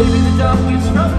Maybe the dog gets.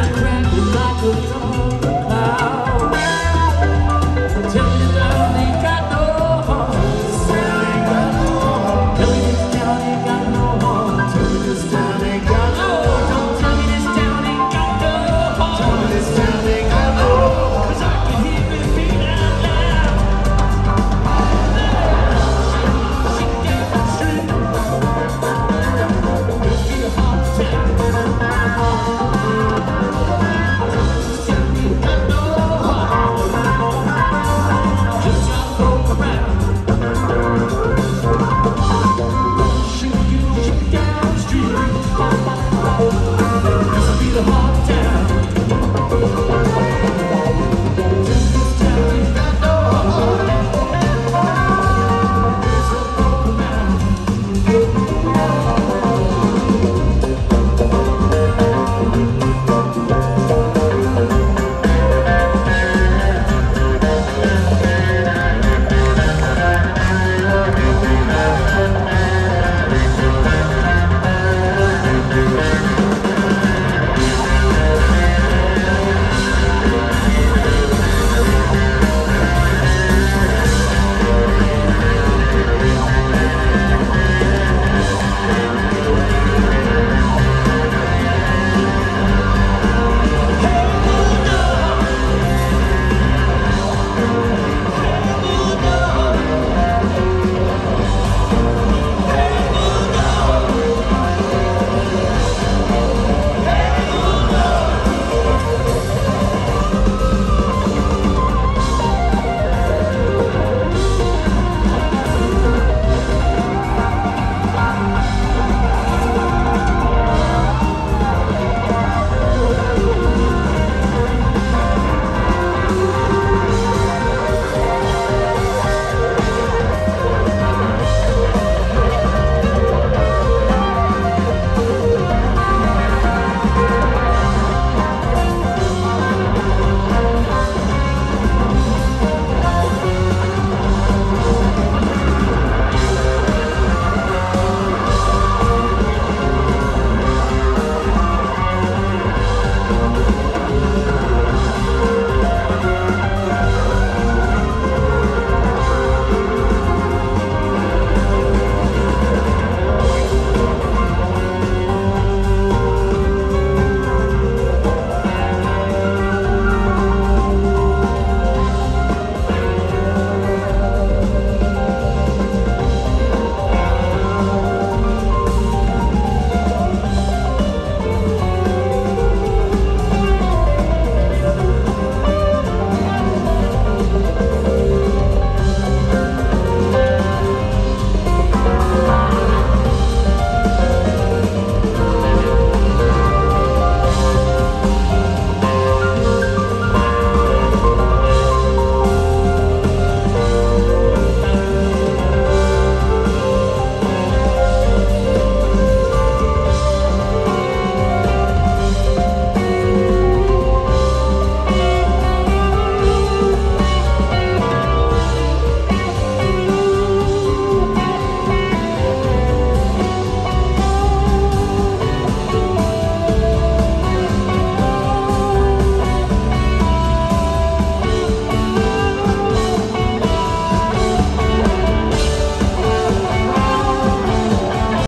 I grabbed like a dog.